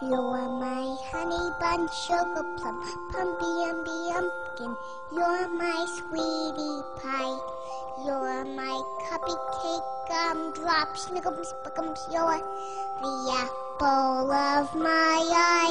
You're my honey bun, sugar plum, pumpy umby umpkin. You're my sweetie pie. You're my cupcake, gumdrop, snickums, buckums. You're the apple of my eye.